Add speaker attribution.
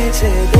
Speaker 1: to crazy.